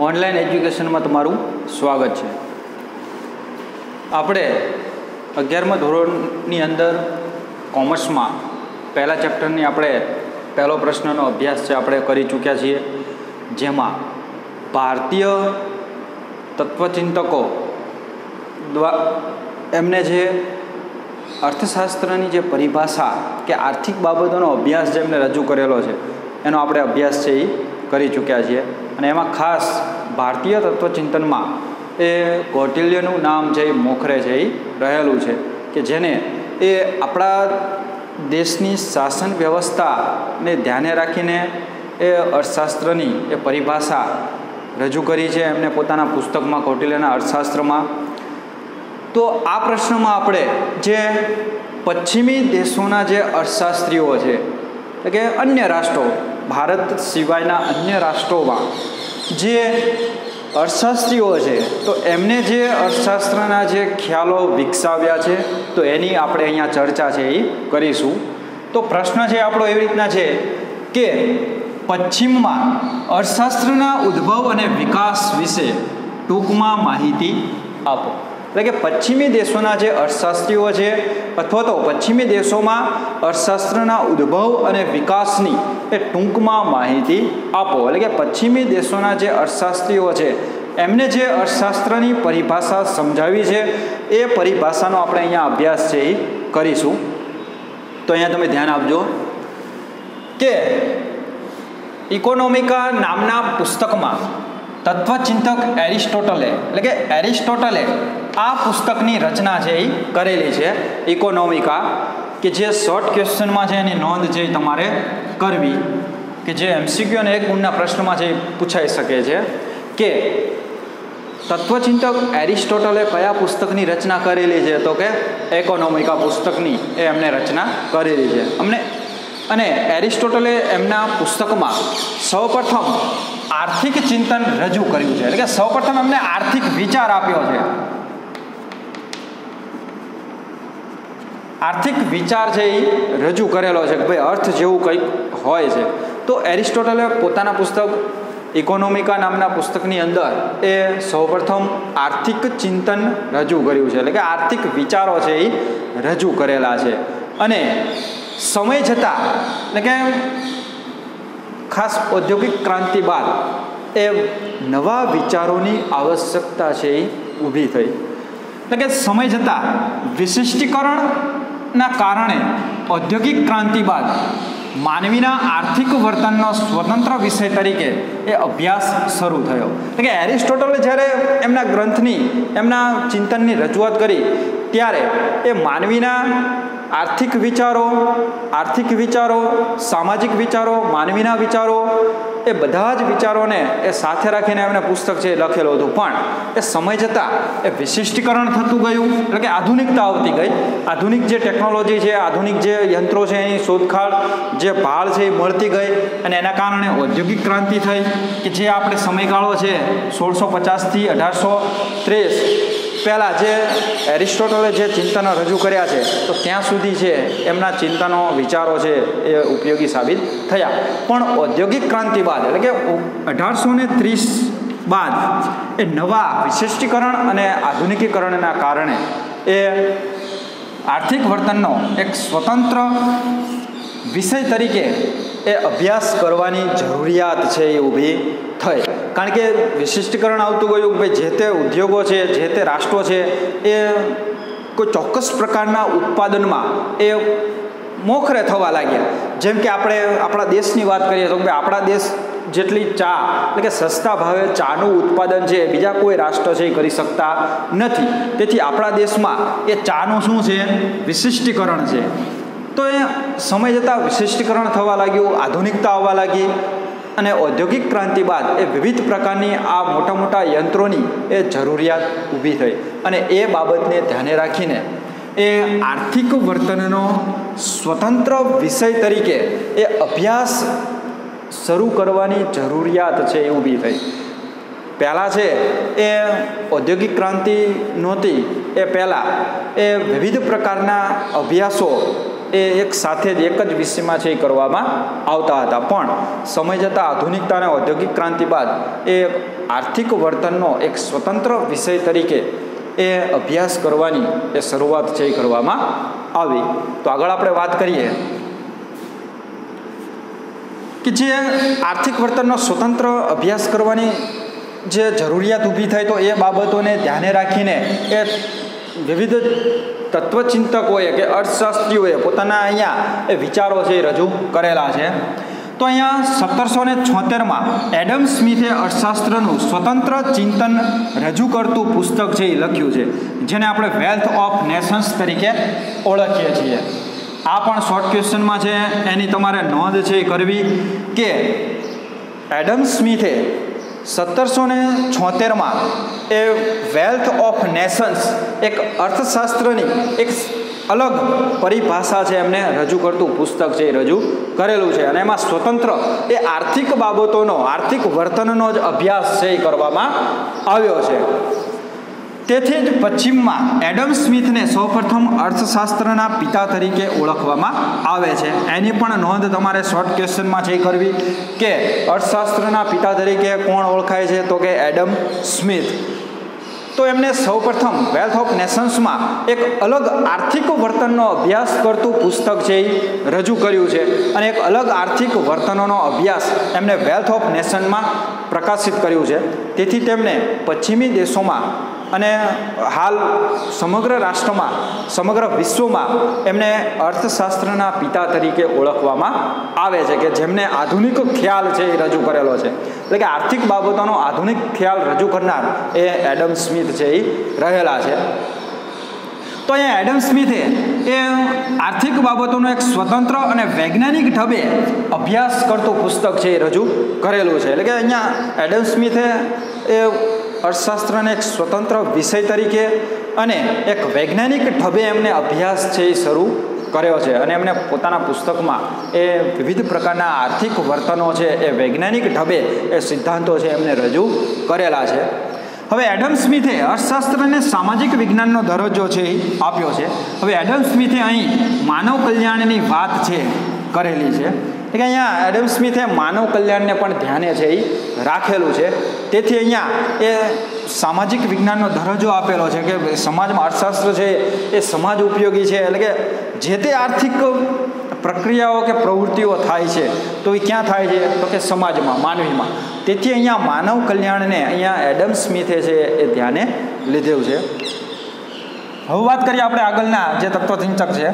Online એજ્યુકેશનમાં તમારું સ્વાગત છે. આપણે અગિયારમા ધોરણની અંદર કોમર્સમાં પહેલા ચેપ્ટરની આપણે પહેલો પ્રશ્નનો અભ્યાસ છે આપણે કરી ચૂક્યા છીએ, જેમાં ભારતીય તત્વચિંતકો દ્વા, એમને જે અર્થશાસ્ત્રની જે પરિભાષા કે આર્થિક બાબતોનો અભ્યાસ જેમને રજૂ કરેલો છે, એનો આપણે અભ્યાસ છે એ કરી ચૂક્યા છીએ. અને એમાં ખાસ ભારતીય તત્વચિંતનમાં એ કૌટિલ્યનું નામ જે મોખરે છે એ રહેલું છે કે જેને એ આપણા દેશની શાસન વ્યવસ્થાને ધ્યાને રાખીને એ અર્થશાસ્ત્રની એ પરિભાષા રજૂ કરી છે એમને પોતાના પુસ્તકમાં કૌટિલ્યના અર્થશાસ્ત્રમાં. તો આ પ્રશ્નમાં આપણે જે પશ્ચિમી દેશોના જે અર્થશાસ્ત્રીઓ છે, એટલે કે અન્ય રાષ્ટ્રો, ભારત સિવાયના અન્ય રાષ્ટ્રોમાં જે અર્થશાસ્ત્રીઓ છે, તો એમને જે અર્થશાસ્ત્રના જે ખ્યાલો વિકસાવ્યા છે, તો એની આપણે અહીંયા ચર્ચા છે એ કરીશું. તો પ્રશ્ન છે આપણો એવી રીતના છે કે પશ્ચિમમાં અર્થશાસ્ત્રના ઉદ્ભવ અને વિકાસ વિશે ટૂંકમાં માહિતી આપો. એટલે કે પશ્ચિમી દેશોના જે અર્થશાસ્ત્રીઓ છે, અથવા તો પશ્ચિમી દેશોમાં અર્થશાસ્ત્રના ઉદ્ભવ અને વિકાસની એ ટૂંકમાં માહિતી આપો. એટલે કે પશ્ચિમી દેશોના જે અર્થશાસ્ત્રીઓ છે, એમને જે અર્થશાસ્ત્રની પરિભાષા સમજાવી છે, એ પરિભાષાનો આપણે અહીંયા અભ્યાસ છે એ કરીશું. તો અહીંયા તમે ધ્યાન આપજો કે ઇકોનોમિકા નામના પુસ્તકમાં તત્વચિંતક એરિસ્ટોટલે, એટલે કે એરિસ્ટોટલે આ પુસ્તકની રચના છે એ કરેલી છે ઇકોનોમિકા કે જે શોર્ટ ક્વેશ્ચનમાં છે એની નોંધ છે તમારે કરવી, કે જે એમસીક્યુ અને એક ગુણના પ્રશ્નમાં છે પૂછાઈ શકે છે, કે તત્વચિંતક એરિસ્ટોટલે કયા પુસ્તકની રચના કરેલી છે? તો કે ઇકોનોમિકા પુસ્તકની એ એમને રચના કરેલી છે. અમને અને એરિસ્ટોટલે એમના પુસ્તકમાં સૌપ્રથમ આર્થિક ચિંતન રજૂ કર્યું છે. એટલે કે સૌપ્રથમ એમને આર્થિક વિચાર આપ્યો છે. આર્થિક વિચાર છે એ રજૂ કરેલો છે કે ભાઈ અર્થ જેવું કંઈક હોય છે. તો એરિસ્ટોટલે પોતાના પુસ્તક ઇકોનોમિકા નામના પુસ્તકની અંદર એ સૌપ્રથમ આર્થિક ચિંતન રજૂ કર્યું છે. એટલે કે આર્થિક વિચારો છે એ રજૂ કરેલા છે. અને સમય જતાં એટલે કે ખાસ ઔદ્યોગિક ક્રાંતિ બાદ એ નવા વિચારોની આવશ્યકતા છે એ ઊભી થઈ. એટલે કે સમય જતાં વિશિષ્ટીકરણના કારણે ઔદ્યોગિક ક્રાંતિ બાદ માનવીના આર્થિક વર્તનનો સ્વતંત્ર વિષય તરીકે એ અભ્યાસ શરૂ થયો. એટલે કે એરિસ્ટોટલે જ્યારે એમના ગ્રંથની, એમના ચિંતનની રજૂઆત કરી, ત્યારે એ માનવીના આર્થિક વિચારો આર્થિક વિચારો, સામાજિક વિચારો, માનવીના વિચારો, એ બધા જ વિચારોને એ સાથે રાખીને એમને પુસ્તક છે લખેલું હતું. પણ એ સમય જતાં એ વિશિષ્ટીકરણ થતું ગયું. એટલે કે આધુનિકતા આવતી ગઈ. આધુનિક જે ટેકનોલોજી છે, આધુનિક જે યંત્રો છે, એની શોધખાળ, જે ભાળ છે એ મળતી ગઈ અને એના કારણે ઔદ્યોગિક ક્રાંતિ થઈ કે જે આપણે સમયગાળો છે, સોળસો પચાસથી અઢારસો ત્રીસ પહેલાં જે એરિસ્ટોટલે જે ચિંતનો રજૂ કર્યા છે, તો ત્યાં સુધી છે એમના ચિંતનો વિચારો છે એ ઉપયોગી સાબિત થયા. પણ ઔદ્યોગિક ક્રાંતિ બાદ, એટલે કે અઢારસો ને ત્રીસ બાદ, એ નવા વિશિષ્ટીકરણ અને આધુનિકીકરણના કારણે એ આર્થિક વર્તનનો એક સ્વતંત્ર વિષય તરીકે એ અભ્યાસ કરવાની જરૂરિયાત છે એ ઊભી થઈ. કારણ કે વિશિષ્ટીકરણ આવતું ગયું ભાઈ જે તે ઉદ્યોગો છે, જે તે રાષ્ટ્રો છે, એ કોઈ ચોક્કસ પ્રકારના ઉત્પાદનમાં એ મોખરે થવા લાગ્યા. જેમ કે આપણે આપણા દેશની વાત કરીએ તો ભાઈ આપણા દેશ જેટલી ચા, એટલે કે સસ્તા ભાવે ચાનું ઉત્પાદન છે બીજા કોઈ રાષ્ટ્ર છે એ કરી શકતા નથી. તેથી આપણા દેશમાં એ ચાનું શું છે? વિશિષ્ટીકરણ છે. તો એ સમય જતાં વિશિષ્ટીકરણ થવા લાગ્યું, આધુનિકતા આવવા લાગી અને ઔદ્યોગિક ક્રાંતિ બાદ એ વિવિધ પ્રકારની આ મોટા મોટા યંત્રોની એ જરૂરિયાત ઊભી થઈ. અને એ બાબતને ધ્યાને રાખીને એ આર્થિક વર્તનનો સ્વતંત્ર વિષય તરીકે એ અભ્યાસ શરૂ કરવાની જરૂરિયાત છે એ ઊભી થઈ. પહેલાં છે એ ઔદ્યોગિક ક્રાંતિ નહોતી. એ પહેલાં એ વિવિધ પ્રકારના અભ્યાસો એ એક સાથે જ એક જ વિષયમાં છે એ કરવામાં આવતા હતા. પણ સમય જતાં આધુનિકતા અને ઔદ્યોગિક ક્રાંતિ બાદ એ આર્થિક વર્તનનો એક સ્વતંત્ર વિષય તરીકે એ અભ્યાસ કરવાની એ શરૂઆત છે એ કરવામાં આવી. તો આગળ આપણે વાત કરીએ કે જે આર્થિક વર્તનનો સ્વતંત્ર અભ્યાસ કરવાની જે જરૂરિયાત ઊભી થાય તો એ બાબતોને ધ્યાને રાખીને એ વિવિધ તત્વચિંતકોએ કે અર્થશાસ્ત્રીઓએ પોતાના અહીંયા એ વિચારો છે એ રજૂ કરેલા છે. તો અહીંયા સત્તરસો ને છોતેરમાં એડમ સ્મિથે અર્થશાસ્ત્રનું સ્વતંત્ર ચિંતન રજૂ કરતું પુસ્તક છે એ લખ્યું છે, જેને આપણે વેલ્થ ઓફ નેશન્સ તરીકે ઓળખીએ છીએ. આ પણ શોર્ટ ક્વેશ્ચનમાં છે, એની તમારે નોંધ છે કરવી કે એડમ સ્મિથે સત્તરસો ને છોતેરમાં એ વેલ્થ ઓફ નેશન્સ એક અર્થશાસ્ત્રની એક અલગ પરિભાષા છે એમને રજૂ કરતું પુસ્તક છે એ રજૂ કરેલું છે. અને એમાં સ્વતંત્ર એ આર્થિક બાબતોનો, આર્થિક વર્તનનો જ અભ્યાસ છે એ કરવામાં આવ્યો છે. તેથી જ પશ્ચિમમાં એડમ સ્મિથને સૌપ્રથમ અર્થશાસ્ત્રના પિતા તરીકે ઓળખવામાં આવે છે. એની પણ નોંધ તમારે શોર્ટ ક્વેશ્ચનમાં છે કરવી કે અર્થશાસ્ત્રના પિતા તરીકે કોણ ઓળખાય છે? તો કે એડમ સ્મિથ. તો એમને સૌપ્રથમ વેલ્થ ઓફ નેશન્સમાં એક અલગ આર્થિક વર્તનનો અભ્યાસ કરતું પુસ્તક છે એ રજૂ કર્યું છે. અને એક અલગ આર્થિક વર્તનોનો અભ્યાસ એમને વેલ્થ ઓફ નેશનમાં પ્રકાશિત કર્યું છે. તેથી તેમને પશ્ચિમી દેશોમાં અને હાલ સમગ્ર રાષ્ટ્રમાં, સમગ્ર વિશ્વમાં એમને અર્થશાસ્ત્રના પિતા તરીકે ઓળખવામાં આવે છે કે જેમને આધુનિક ખ્યાલ છે એ રજૂ કરેલો છે. એટલે કે આર્થિક બાબતોનો આધુનિક ખ્યાલ રજૂ કરનાર એ એડમ સ્મિથ છે એ રહેલા છે. તો અહીંયા એડમ સ્મિથે એ આર્થિક બાબતોનો એક સ્વતંત્ર અને વૈજ્ઞાનિક ઢબે અભ્યાસ કરતું પુસ્તક છે એ રજૂ કરેલું છે. એટલે કે અહીંયા એડમ સ્મિથે એ અર્થશાસ્ત્રને એક સ્વતંત્ર વિષય તરીકે અને એક વૈજ્ઞાનિક ઢબે એમને અભ્યાસ છે એ શરૂ કર્યો છે. અને એમને પોતાના પુસ્તકમાં એ વિવિધ પ્રકારના આર્થિક વર્તનો છે, એ વૈજ્ઞાનિક ઢબે એ સિદ્ધાંતો છે એમને રજૂ કરેલા છે. હવે એડમ સ્મિથે અર્થશાસ્ત્રને સામાજિક વિજ્ઞાનનો દરજ્જો છે એ આપ્યો છે. હવે એડમ સ્મિથે અહીં માનવ કલ્યાણની વાત છે, કરેલી છે. કે અહીંયા એડમ સ્મિથે માનવ કલ્યાણને પણ ધ્યાને છે એ રાખેલું છે. તેથી અહીંયા એ સામાજિક વિજ્ઞાનનો દરજ્જો આપેલો છે કે સમાજમાં અર્થશાસ્ત્ર છે, એ સમાજ ઉપયોગી છે, એટલે કે જે તે આર્થિક પ્રક્રિયાઓ કે પ્રવૃત્તિઓ થાય છે, તો એ ક્યાં થાય છે? તો કે સમાજમાં, માનવીમાં. તેથી અહીંયા માનવ કલ્યાણને અહીંયા એડમ સ્મિથે છે એ ધ્યાને લીધેલું છે. હવે વાત કરીએ આપણે આગળના જે તત્વચિંતક છે.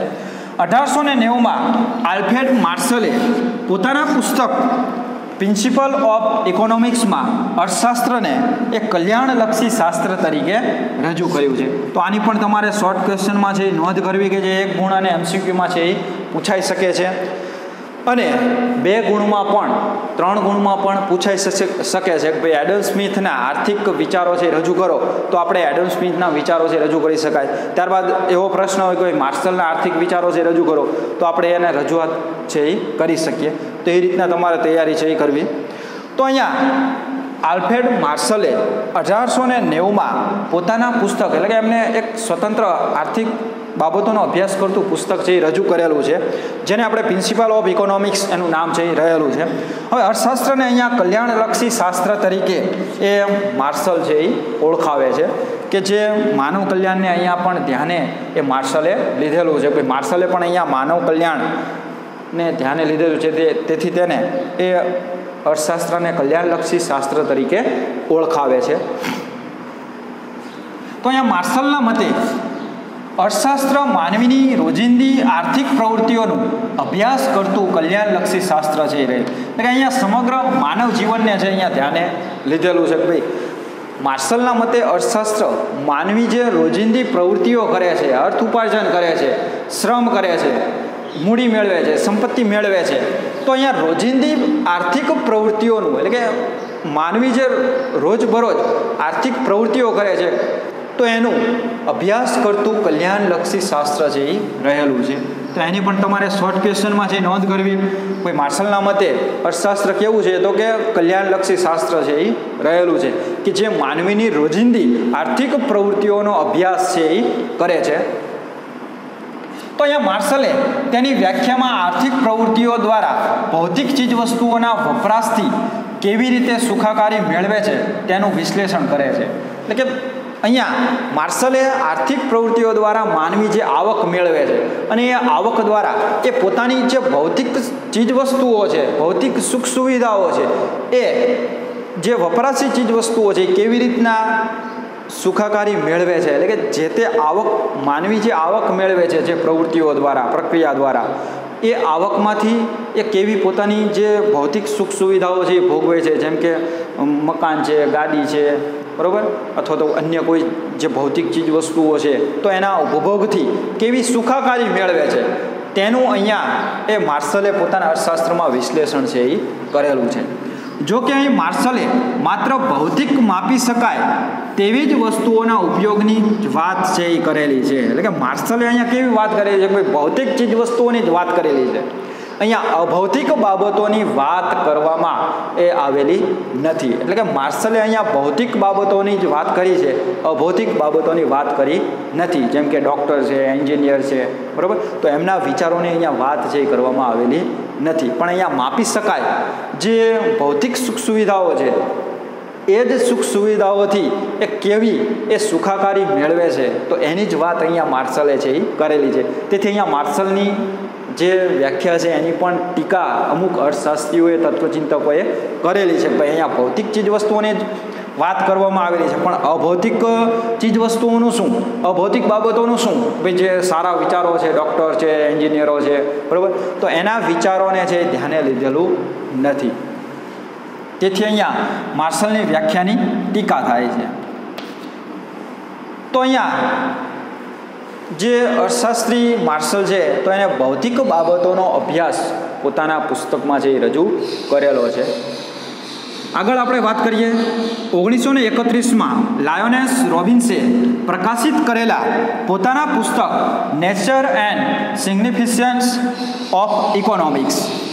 અઢારસો ને નેવુંમાં આલ્ફ્રેડ માર્શલે પોતાના પુસ્તક પ્રિન્સિપલ ઓફ ઇકોનોમિક્સમાં અર્થશાસ્ત્રને એક કલ્યાણલક્ષી શાસ્ત્ર તરીકે રજૂ કર્યું છે. તો આની પણ તમારે શોર્ટ ક્વેશ્ચનમાં છે નોંધ કરવી કે જે એક ગુણ અને એમસીક્યુમાં છે એ પૂછાઈ શકે છે. અને બે ગુણમાં પણ, ત્રણ ગુણમાં પણ પૂછાઈ શકે છે કે ભાઈ એડમ સ્મિથના આર્થિક વિચારો છે રજૂ કરો, તો આપણે એડમ સ્મિથના વિચારો છે રજૂ કરી શકાય. ત્યારબાદ એવો પ્રશ્ન હોય કે માર્શલના આર્થિક વિચારો છે રજૂ કરો, તો આપણે એને રજૂઆત છે એ કરી શકીએ. તો એ રીતના તમારે તૈયારી છે એ કરવી. તો અહીંયા આલ્ફ્રેડ માર્શલે અઢારસો ને નેવુંમાં પોતાના પુસ્તક, એટલે કે એમને એક સ્વતંત્ર આર્થિક બાબતોનો અભ્યાસ કરતું પુસ્તક છે એ રજૂ કરેલું છે, જેને આપણે પ્રિન્સિપાલ ઓફ ઇકોનોમિક્સ એનું નામ છે, એ રહેલું છે. હવે અર્થશાસ્ત્રને અહીંયા કલ્યાણલક્ષી શાસ્ત્ર તરીકે એ માર્શલ છે એ ઓળખાવે છે, કે જે માનવ કલ્યાણને અહીંયા પણ ધ્યાને એ માર્શલે લીધેલું છે. ભાઈ, માર્શલે પણ અહીંયા માનવ કલ્યાણને ધ્યાને લીધેલું છે, તે તેથી તેને એ અર્થશાસ્ત્રને કલ્યાણલક્ષી શાસ્ત્ર તરીકે ઓળખાવે છે. તો અહીંયા માર્શલના મતે અર્થશાસ્ત્ર, માનવીની રોજિંદી, આર્થિક પ્રવૃત્તિઓનું અભ્યાસ કરતું કલ્યાણલક્ષી શાસ્ત્ર છે એ. એટલે અહીંયા સમગ્ર માનવ જીવનને છે અહીંયા ધ્યાને લીધેલું છે ભાઈ, માર્શલના મતે અર્થશાસ્ત્ર માનવી જે રોજિંદી પ્રવૃત્તિઓ કરે છે, અર્થ ઉપાર્જન કરે છે, શ્રમ કરે છે, મૂડી મેળવે છે, સંપત્તિ મેળવે છે, તો અહીંયા રોજિંદી આર્થિક પ્રવૃત્તિઓનું, એટલે કે માનવી જે રોજબરોજ આર્થિક પ્રવૃત્તિઓ કરે છે તો એનું અભ્યાસ કરતું કલ્યાણલક્ષી શાસ્ત્ર છે એ રહેલું છે. તો એની પણ તમારે શોર્ટ ક્વેશ્ચનમાં છે નોંધ કરવી, કોઈ માર્શલના મતે અર્થશાસ્ત્ર કેવું છે? તો કે કલ્યાણલક્ષી શાસ્ત્ર છે એ રહેલું છે. કે જે માનવીની રોજિંદી આર્થિક પ્રવૃત્તિઓનો અભ્યાસ છે એ કરે છે. તો અહીંયા માર્શલે તેની વ્યાખ્યામાં આર્થિક પ્રવૃત્તિઓ દ્વારા ભૌતિક ચીજવસ્તુઓના વપરાશથી કેવી રીતે સુખાકારી મેળવે છે તેનું વિશ્લેષણ કરે છે. એટલે કે અહીંયા માર્શલે આર્થિક પ્રવૃત્તિઓ દ્વારા માનવી જે આવક મેળવે છે અને એ આવક દ્વારા એ પોતાની જે ભૌતિક ચીજવસ્તુઓ છે, ભૌતિક સુખ સુવિધાઓ છે, એ જે વપરાશી ચીજવસ્તુઓ છે કેવી રીતના સુખાકારી મેળવે છે? એટલે કે જે તે આવક, માનવી જે આવક મેળવે છે જે પ્રવૃત્તિઓ દ્વારા, પ્રક્રિયા દ્વારા, એ આવકમાંથી એ કેવી પોતાની જે ભૌતિક સુખ સુવિધાઓ છે એ ભોગવે છે? જેમ કે મકાન છે, ગાડી છે બરાબર? અથવા તો અન્ય કોઈ જે ભૌતિક ચીજ વસ્તુઓ છે, તો એના ઉપભોગથી કેવી સુખાકારી મેળવે છે, તેનું અહીંયા એ માર્શલે પોતાના અર્થશાસ્ત્રમાં વિશ્લેષણ છે એ કરેલું છે. જો કે અહીં માર્શલે માત્ર ભૌતિક માપી શકાય તેવી જ વસ્તુઓના ઉપયોગની જ વાત છે એ કરેલી છે. એટલે કે માર્શલે અહીંયા કેવી વાત કરેલી છે? કે ભૌતિક ચીજ વસ્તુઓની જ વાત કરેલી છે. અહીંયા અભૌતિક બાબતોની વાત કરવામાં એ આવેલી નથી. એટલે કે માર્શલે અહીંયા ભૌતિક બાબતોની જ વાત કરી છે. અભૌતિક બાબતોની વાત કરી નથી. જેમ કે ડૉક્ટર છે, એન્જિનિયર છે, બરાબર? તો એમના વિચારોની અહીંયા વાત છે એ કરવામાં આવેલી નથી. પણ અહીંયા માપી શકાય. જે ભૌતિક સુખ સુવિધાઓ છે, એ જ સુખ સુવિધાઓથી એ કેવી, એ સુખાકારી મેળવે છે, તો એની જ વાત અહીંયા માર્શલે છે એ કરેલી છે. તેથી અહીંયા માર્શલની જે વ્યાખ્યા છે એની પણ ટીકા અમુક અર્થશાસ્ત્રીઓએ, તત્વચિંતકોએ કરેલી છે. ભાઈ, અહીંયા ભૌતિક ચીજ વસ્તુઓને જ વાત કરવામાં આવેલી છે. પણ અભૌતિક ચીજ વસ્તુઓનું શું? અભૌતિક બાબતોનું શું? ભાઈ, જે સારા વિચારો છે, ડૉક્ટર છે, એન્જિનિયરો છે, બરાબર? તો એના વિચારોને છે ધ્યાને લીધેલું નથી. તેથી અહીંયા માર્શલની વ્યાખ્યાની ટીકા થાય છે. તો અહીંયા જે અર્થશાસ્ત્રી માર્શલ છે, તો એને ભૌતિક બાબતોનો અભ્યાસ પોતાના પુસ્તકમાં જે રજૂ કરેલો છે. આગળ આપણે વાત કરીએ, ઓગણીસો ને એકત્રીસમાં લાયોનેસ રોબિન્સે પ્રકાશિત કરેલા પોતાના પુસ્તક nature and significance of economics.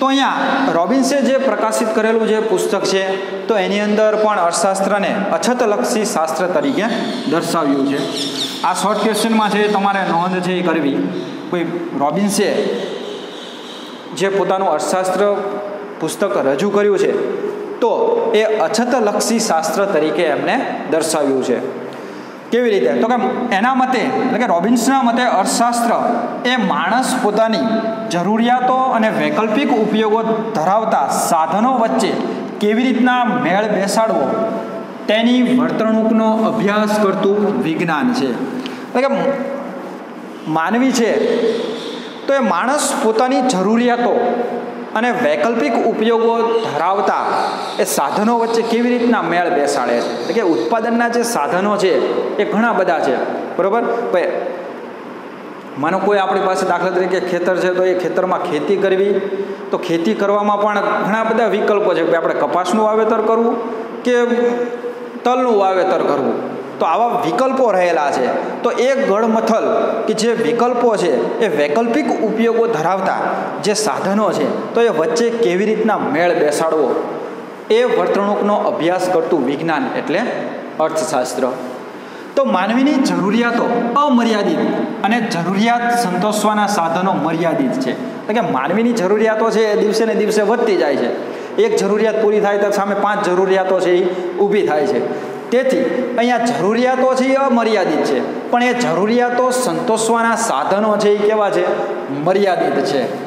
તો અહીંયા રોબિન્સે જે પ્રકાશિત કરેલું જે પુસ્તક છે, તો એની અંદર પણ અર્થશાસ્ત્રને અછતલક્ષી શાસ્ત્ર તરીકે દર્શાવ્યું છે. આ શોર્ટ ક્વેશ્ચનમાં છે તમારે નોંધ છે એ કરવી, કોઈ રોબિન્સે જે પોતાનું અર્થશાસ્ત્ર પુસ્તક રજૂ કર્યું છે, તો એ અછતલક્ષી શાસ્ત્ર તરીકે એમને દર્શાવ્યું છે. કેવી રીતે? તો કે એના મતે, એટલે કે રોબિન્સના મતે અર્થશાસ્ત્ર એ માણસ પોતાની જરૂરિયાતો અને વૈકલ્પિક ઉપયોગો ધરાવતા સાધનો વચ્ચે કેવી રીતના મેળ બેસાડવો, તેની વર્તણૂકનો અભ્યાસ કરતું વિજ્ઞાન છે. એટલે કે માનવી છે, તો એ માણસ પોતાની જરૂરિયાતો અને વૈકલ્પિક ઉપયોગો ધરાવતા એ સાધનો વચ્ચે કેવી રીતના મેળ બેસાડે છે? એટલે કે ઉત્પાદનના જે સાધનો છે, એ ઘણા બધા છે. બરાબર? માનો કોઈ આપણી પાસે દાખલા તરીકે ખેતર છે તો એ ખેતરમાં ખેતી કરવી. તો ખેતી કરવામાં પણ ઘણા બધા વિકલ્પો છે કે આપણે કપાસનું વાવેતર કરવું કે તલનું વાવેતર કરવું. તો આવા વિકલ્પો રહેલા છે. તો એ ગળમથલ કે જે વિકલ્પો છે એ વૈકલ્પિક ઉપયોગો ધરાવતા જે સાધનો છે તો એ વચ્ચે કેવી રીતના મેળ બેસાડવો? એ વર્તણૂકનો અભ્યાસ કરતું વિજ્ઞાન એટલે અર્થશાસ્ત્ર. તો માનવીની જરૂરિયાતો અમર્યાદિત અને જરૂરિયાત સંતોષવાના સાધનો મર્યાદિત છે. એટલે કે માનવીની જરૂરિયાતો છે એ દિવસે ને દિવસે વધતી જાય છે. એક જરૂરિયાત પૂરી થાય તો સામે પાંચ જરૂરિયાતો છે એ ઊભી થાય છે. તેથી અહીંયા જરૂરિયાતો છે એ અમર્યાદિત છે. પણ એ જરૂરિયાતો સંતોષવાના સાધનો છે એ કેવા છે? મર્યાદિત છે.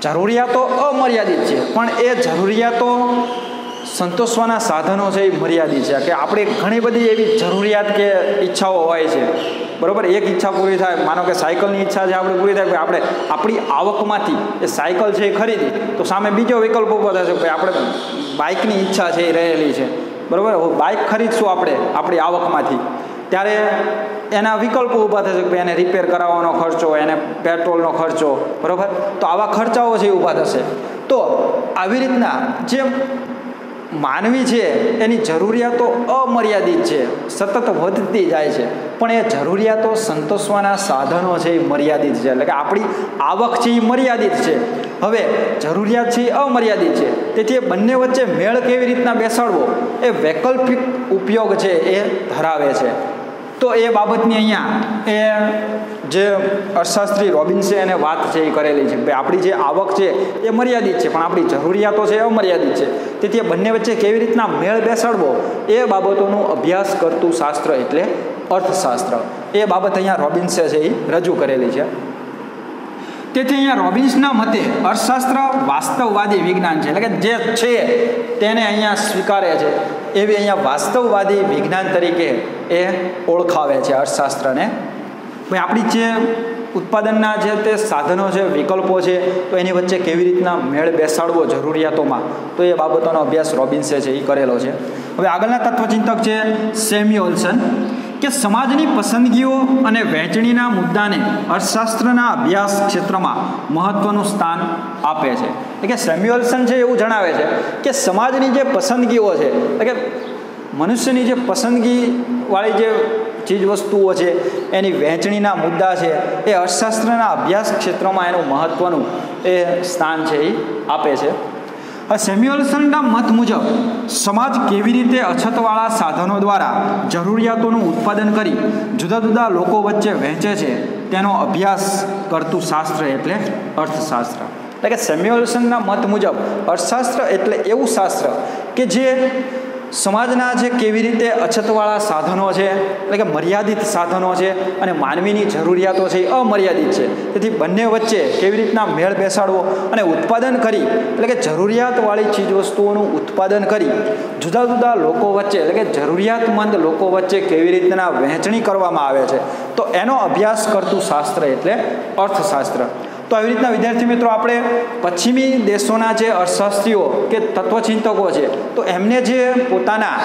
જરૂરિયાતો અમર્યાદિત છે. પણ એ જરૂરિયાતો સંતોષવાના સાધનો છે એ મર્યાદિત છે. કે આપણે ઘણી બધી એવી જરૂરિયાત કે ઈચ્છાઓ હોય છે. બરાબર? એક ઈચ્છા પૂરી થાય. માનો કે સાયકલની ઈચ્છા છે આપણે પૂરી થાય કે આપણે આપણી આવકમાંથી એ સાયકલ છે એ ખરીદી, તો સામે બીજો વિકલ્પ ઊભો થશે ભાઈ આપણે બાઇકની ઈચ્છા છે એ રહેલી છે. બરાબર? બાઇક ખરીદશું આપણે, આપણી આવકમાંથી. ત્યારે એના વિકલ્પો ઊભા થશે કે એને રિપેર કરાવવાનો ખર્ચો, એને પેટ્રોલનો ખર્ચો. બરાબર? તો આવા ખર્ચાઓ છે એ ઊભા થશે. તો આવી રીતના જે માનવી છે, એની જરૂરિયાતો અમર્યાદિત છે, સતત વધતી જાય છે. પણ એ જરૂરિયાતો સંતોષવાના સાધનો છે, એ મર્યાદિત છે. એટલે કે આપણી આવક છે, એ મર્યાદિત છે. હવે જરૂરિયાત છે, એ અમર્યાદિત છે. તેથી એ બંને વચ્ચે મેળ કેવી રીતના બેસાડવો? એ વૈકલ્પિક ઉપયોગ છે, એ ધરાવે છે. તો એ બાબતની અહીંયા એ જે અર્થશાસ્ત્રી રોબિન્સે એને વાત છે, એ કરેલી છે. ભાઈ, આપણી જે આવક છે, એ મર્યાદિત છે, પણ આપણી જરૂરિયાતો છે એ અમર્યાદિત છે. તેથી બંને વચ્ચે કેવી રીતના મેળ બેસાડવો, એ બાબતોનો અભ્યાસ કરતું શાસ્ત્ર એટલે અર્થશાસ્ત્ર. એ બાબત અહીંયા રોબિન્સે છે, એ રજૂ કરેલી છે. તેથી અહીંયા રોબિન્સના મતે અર્થશાસ્ત્ર વાસ્તવવાદી વિજ્ઞાન છે. એટલે કે જે છે, તેને અહીંયા સ્વીકારે છે. એવી અહીંયા વાસ્તવવાદી વિજ્ઞાન તરીકે એ ઓળખાવે છે અર્થશાસ્ત્રને. ભાઈ, આપણી જે ઉત્પાદનના જે તે સાધનો છે, વિકલ્પો છે, તો એની વચ્ચે કેવી રીતના મેળ બેસાડવો જરૂરિયાતોમાં, તો એ બાબતોનો અભ્યાસ રોબિન્સે છે એ કરેલો છે. હવે આગળના તત્વચિંતક છે સેમ્યુઅલ્સન. કે સમાજની પસંદગીઓ અને વહેંચણીના મુદ્દાને અર્થશાસ્ત્રના અભ્યાસ ક્ષેત્રમાં મહત્વનું સ્થાન આપે છે. એટલે કે સેમ્યુઅલ્સન છે એવું જણાવે છે કે સમાજની જે પસંદગીઓ છે, એટલે મનુષ્યની જે પસંદગીવાળી જે ચીજ વસ્તુઓ છે, એની વહેંચણીના મુદ્દા છે, એ અર્થશાસ્ત્રના અભ્યાસ ક્ષેત્રમાં એનું મહત્ત્વનું એ સ્થાન છે એ આપે છે. સેમ્યુઅલ્સનના મત મુજબ સમાજ કેવી રીતે અછતવાળા સાધનો દ્વારા જરૂરિયાતોનું ઉત્પાદન કરી જુદા જુદા લોકો વચ્ચે વહેંચે છે, તેનો અભ્યાસ કરતું શાસ્ત્ર એટલે અર્થશાસ્ત્ર. એટલે કે સેમ્યુઅલ્સનના મત મુજબ અર્થશાસ્ત્ર એટલે એવું શાસ્ત્ર કે જે સમાજના જે કેવી રીતે અછતવાળા સાધનો છે, એટલે કે મર્યાદિત સાધનો છે અને માનવીની જરૂરિયાતો છે એ અમર્યાદિત છે. તેથી બંને વચ્ચે કેવી રીતના મેળ બેસાડવો અને ઉત્પાદન કરી, એટલે કે જરૂરિયાતવાળી ચીજવસ્તુઓનું ઉત્પાદન કરી, જુદા જુદા લોકો વચ્ચે, એટલે કે જરૂરિયાતમંદ લોકો વચ્ચે કેવી રીતના વહેંચણી કરવામાં આવે છે. તો એનો અભ્યાસ કરતું શાસ્ત્ર એટલે અર્થશાસ્ત્ર. તો આવી રીતના વિદ્યાર્થી મિત્રો આપણે પશ્ચિમી દેશોના જે અર્થશાસ્ત્રીઓ કે તત્વચિંતકો છે, તો એમને જે પોતાના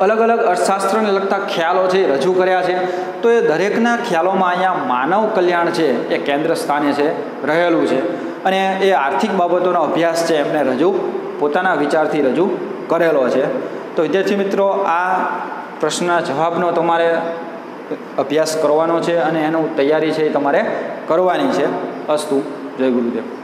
અલગ અલગ અર્થશાસ્ત્રને લગતા ખ્યાલો છે રજૂ કર્યા છે. તો એ દરેકના ખ્યાલોમાં અહીંયા માનવ કલ્યાણ છે એ કેન્દ્ર સ્થાને છે, રહેલું છે. અને એ આર્થિક બાબતોનો અભ્યાસ છે એમને રજૂ પોતાના વિચારથી રજૂ કરેલો છે. તો વિદ્યાર્થી મિત્રો, આ પ્રશ્નના જવાબનો તમારે અભ્યાસ કરવાનો છે અને એનું તૈયારી છે એ તમારે કરવાની છે અસ્તુ જય ગુરુદેવ.